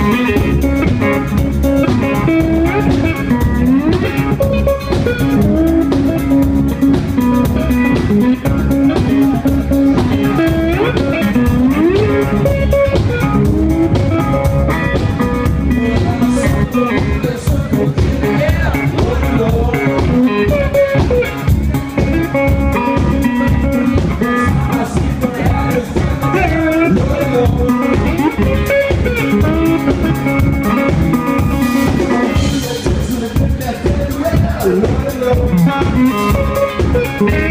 Thank. Thank you.